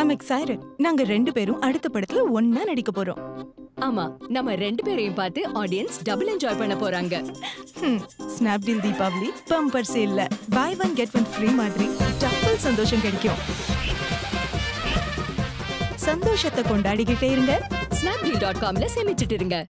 I'm excited நாங்க ரெண்டு பேரும் அடுத்த படத்துல ஒன்னா நடிக்க போறோம். ஆமா நம்ம ரெண்டு பேரையும் பார்த்து ஆடியன்ஸ் டபுள் என்ஜாய் பண்ண போறாங்க. Snapdeal Deepavali bumper சேல்ல buy one get one free மாதிரி டபுள் சந்தோஷம் கிடைக்கும். சந்தோஷத்தை கொண்டாடிக்கிட்டே இருங்க. ஸ்னாப்டீல் டாட் காம்ல சேமிச்சிட்டு இருங்க.